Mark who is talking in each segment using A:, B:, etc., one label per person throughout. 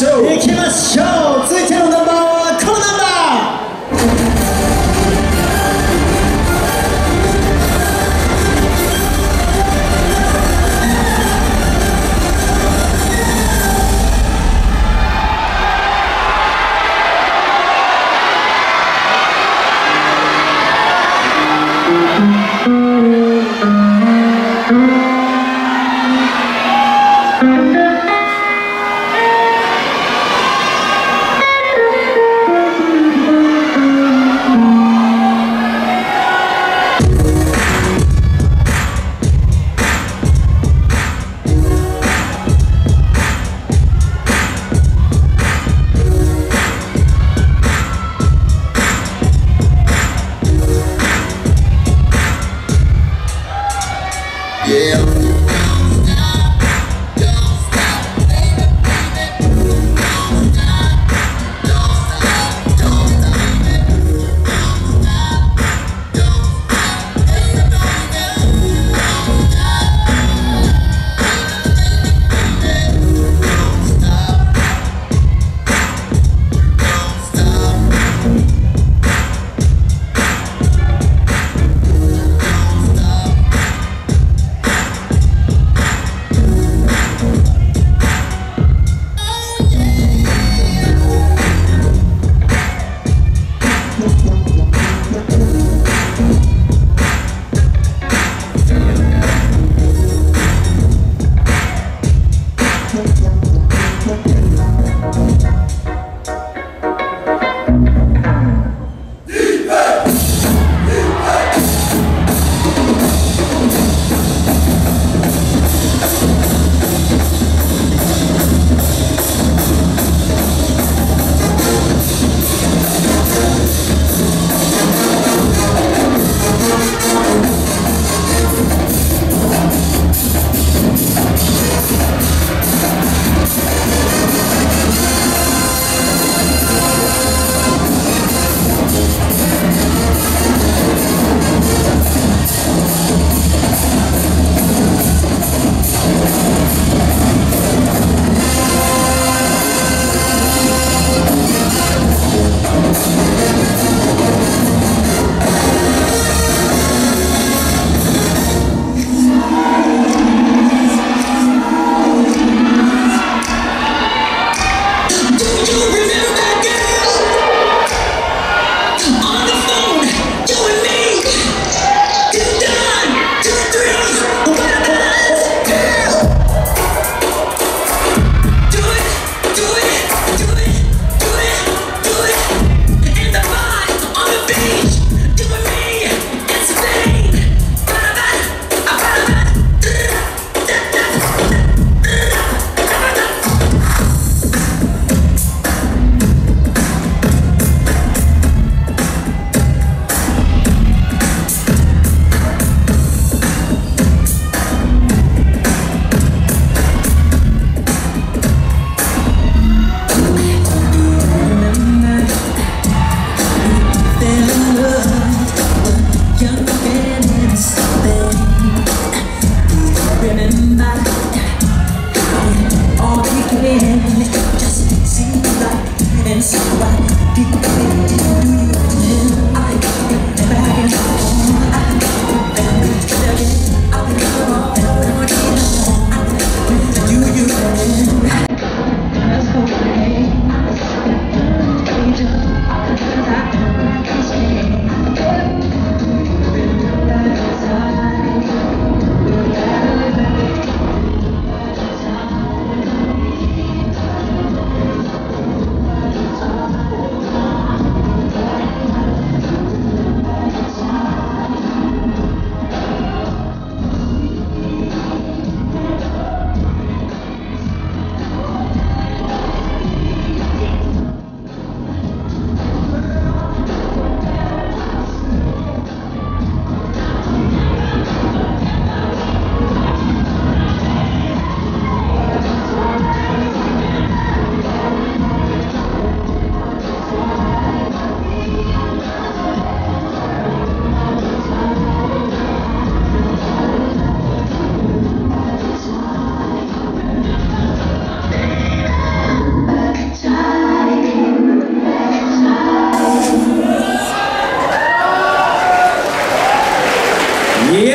A: しょう
B: 行きましょう。続いてのナンバーはこのナンバー「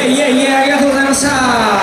B: いえいえありがとうございました。